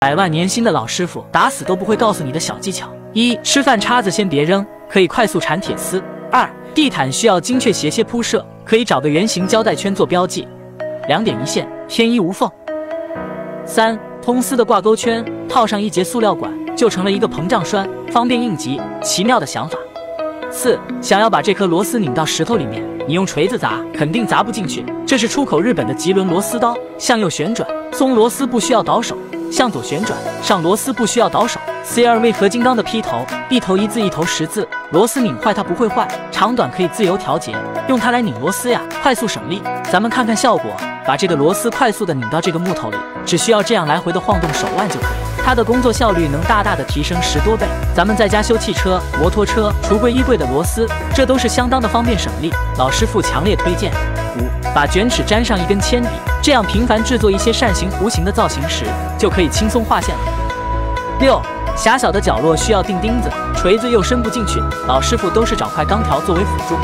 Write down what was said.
百万年薪的老师傅打死都不会告诉你的小技巧：一、吃饭叉子先别扔，可以快速缠铁丝；二、地毯需要精确斜切铺设，可以找个圆形胶带圈做标记，两点一线，天衣无缝；三、通丝的挂钩圈套上一节塑料管，就成了一个膨胀栓，方便应急。奇妙的想法。四、想要把这颗螺丝拧到石头里面，你用锤子砸，肯定砸不进去。这是出口日本的棘轮螺丝刀，向右旋转，松螺丝不需要倒手。向左旋转，上螺丝不需要倒手。CRV 合金钢的劈头，一头一字一头十字，螺丝拧坏它不会坏，长短可以自由调节，用它来拧螺丝呀，快速省力。咱们看看效果，把这个螺丝快速的拧到这个木头里，只需要这样来回的晃动手腕就可以，它的工作效率能大大的提升十多倍。咱们在家修汽车、摩托车、橱柜、衣柜的螺丝，这都是相当的方便省力，老师傅强烈推荐。五，把卷尺粘上一根铅笔，这样频繁制作一些扇形、弧形的造型时，就可以轻松画线了。六，狭小的角落需要钉钉子，锤子又伸不进去，老师傅都是找块钢条作为辅助。